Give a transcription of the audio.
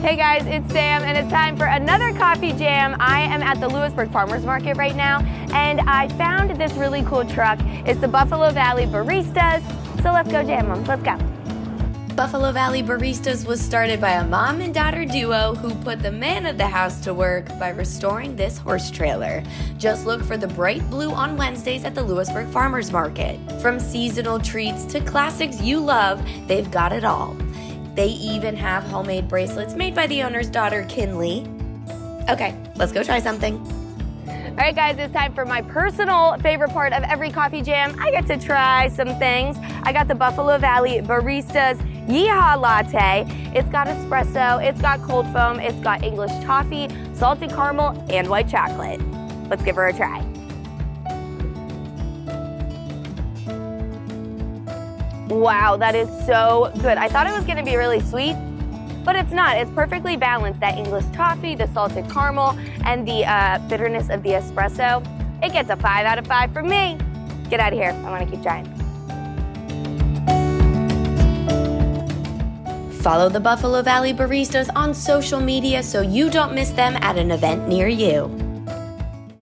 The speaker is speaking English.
Hey guys, it's Sam, and it's time for another coffee jam. I am at the Lewisburg Farmers Market right now, and I found this really cool truck. It's the Buffalo Valley Baristas. So let's go jam them. Let's go. Buffalo Valley Baristas was started by a mom and daughter duo who put the man of the house to work by restoring this horse trailer. Just look for the bright blue on Wednesdays at the Lewisburg Farmers Market. From seasonal treats to classics you love, they've got it all. They even have homemade bracelets made by the owner's daughter, Kinley. Okay, let's go try something. All right, guys, it's time for my personal favorite part of every coffee jam. I get to try some things. I got the Buffalo Valley Baristas Yeehaw Latte. It's got espresso, it's got cold foam, it's got English toffee, salted caramel, and white chocolate. Let's give her a try. Wow, that is so good. I thought it was gonna be really sweet, but it's not. It's perfectly balanced. That English toffee, the salted caramel, and the uh, bitterness of the espresso. It gets a five out of five from me. Get out of here. I wanna keep trying. Follow the Buffalo Valley Baristas on social media so you don't miss them at an event near you.